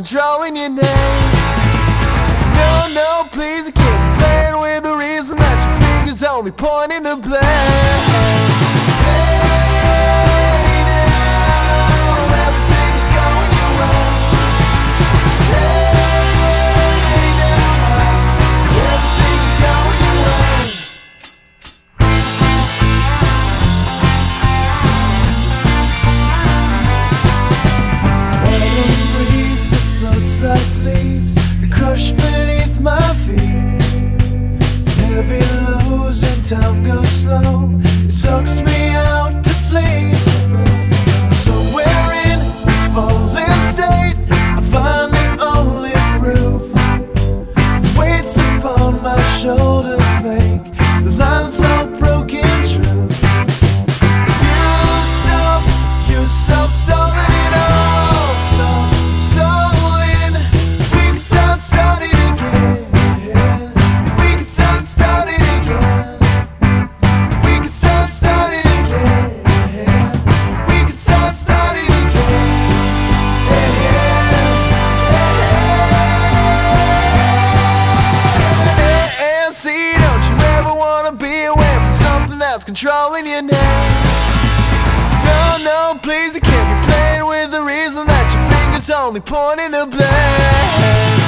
controlling your name. No, no, please, be playing with the reason that your fingers only pointing the blame. Time goes slow. It sucks me that's controlling your name? No, no, please, you can't be playing with the reason that your fingers only pointing the blame.